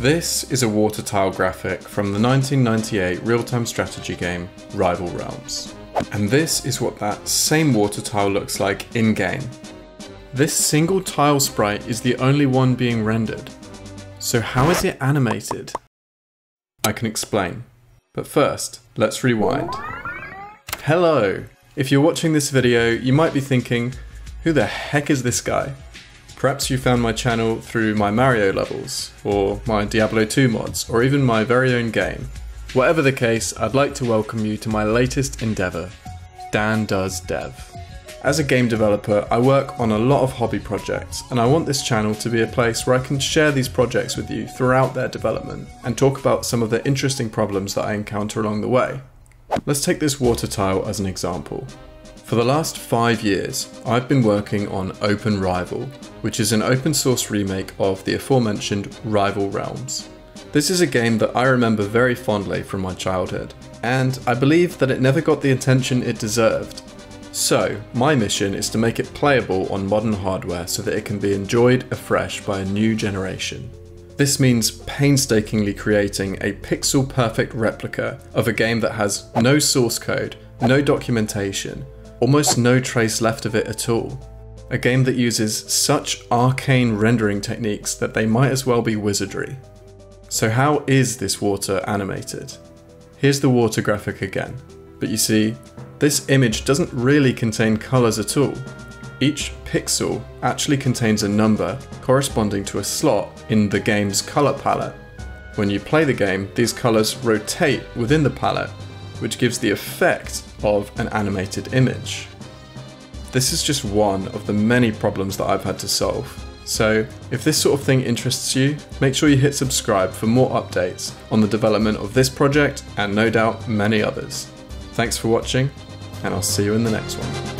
This is a water tile graphic from the 1998 real-time strategy game Rival Realms. And this is what that same water tile looks like in-game. This single tile sprite is the only one being rendered. So how is it animated? I can explain. But first, let's rewind. Hello! If you're watching this video, you might be thinking, who the heck is this guy? Perhaps you found my channel through my Mario levels, or my Diablo 2 mods, or even my very own game. Whatever the case, I'd like to welcome you to my latest endeavour, Dan Does Dev. As a game developer, I work on a lot of hobby projects, and I want this channel to be a place where I can share these projects with you throughout their development and talk about some of the interesting problems that I encounter along the way. Let's take this water tile as an example. For the last five years, I've been working on Open Rival, which is an open source remake of the aforementioned Rival Realms. This is a game that I remember very fondly from my childhood, and I believe that it never got the attention it deserved. So, my mission is to make it playable on modern hardware so that it can be enjoyed afresh by a new generation. This means painstakingly creating a pixel perfect replica of a game that has no source code, no documentation, almost no trace left of it at all. A game that uses such arcane rendering techniques that they might as well be wizardry. So how is this water animated? Here's the water graphic again, but you see, this image doesn't really contain colours at all. Each pixel actually contains a number corresponding to a slot in the game's colour palette. When you play the game, these colours rotate within the palette, which gives the effect of an animated image. This is just one of the many problems that I've had to solve. So, if this sort of thing interests you, make sure you hit subscribe for more updates on the development of this project and no doubt many others. Thanks for watching, and I'll see you in the next one.